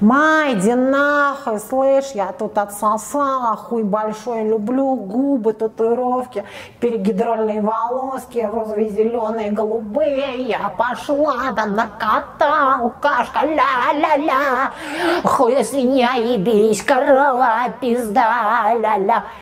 Май, иди нахуй, слышь, я тут отсосала, хуй большой люблю, губы, татуировки, перегидральные волоски, розовые, зеленые, голубые. Я пошла, да накатал, кашка, ля-ля-ля, хуй свинья, ебись, корова, пизда, ля-ля.